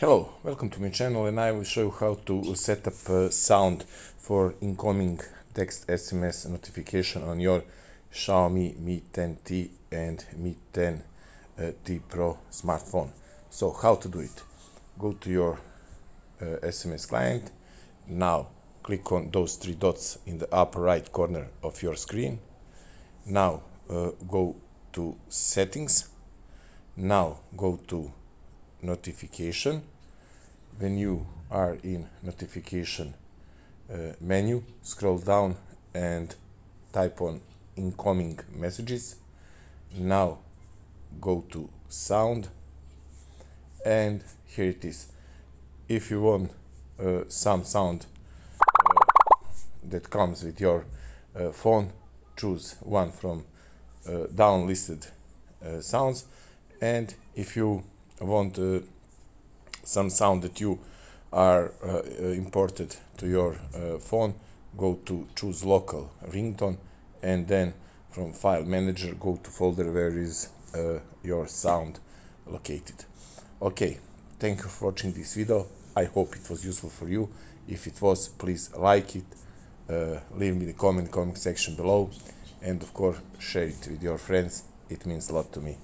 Hello, welcome to my channel and I will show you how to set up uh, sound for incoming text SMS notification on your Xiaomi Mi 10T and Mi 10T uh, Pro smartphone. So how to do it? Go to your uh, SMS client. Now click on those three dots in the upper right corner of your screen. Now uh, go to settings. Now go to notification. When you are in notification uh, menu scroll down and type on incoming messages. Now go to sound and here it is. If you want uh, some sound uh, that comes with your uh, phone choose one from uh, down listed uh, sounds. And if you want uh, some sound that you are uh, imported to your uh, phone. Go to choose local ringtone and then from file manager go to folder where is uh, your sound located. Okay thank you for watching this video. I hope it was useful for you. If it was please like it uh, leave me the comment comment section below. And of course share it with your friends. It means a lot to me